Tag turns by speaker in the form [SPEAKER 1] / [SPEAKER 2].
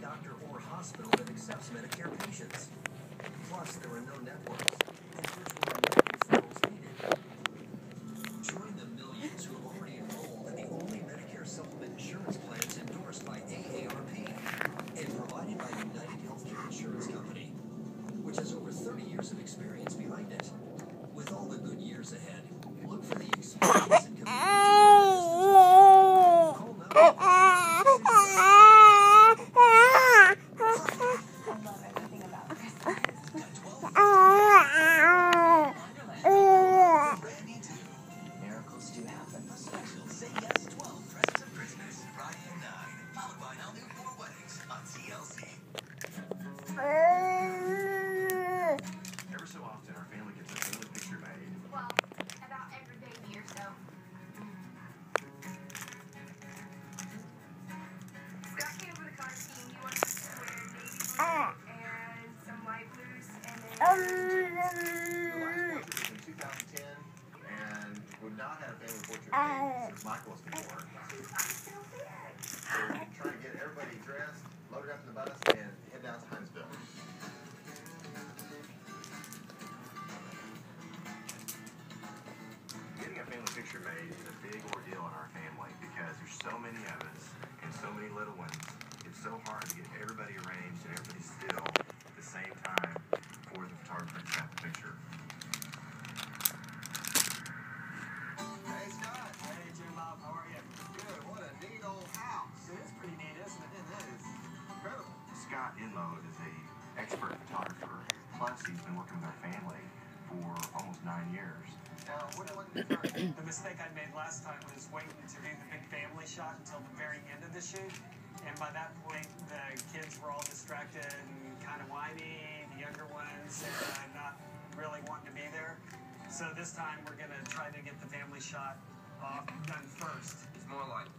[SPEAKER 1] doctor or hospital that accepts Medicare patients. Plus, there are no networks, and virtually no referrals needed. Join the millions who have already enrolled in the only Medicare supplement insurance plans endorsed by AARP and provided by United Healthcare Insurance Company, which has over 30 years of experience behind it. With all the good years ahead, look for the
[SPEAKER 2] Michael was trying to get everybody dressed, loaded up in the bus, and head down to. Getting a family picture made is a big ordeal Scott is a expert photographer. Plus, he's been working with our family for almost nine years. Now, what do you want to do first?
[SPEAKER 3] The mistake I made last time was waiting to do the big family shot until the very end of the shoot. And by that point, the kids were all distracted and kind of whiny, the younger ones uh, not really wanting to be there. So this time we're going to try to get the family shot off done first.
[SPEAKER 4] It's more like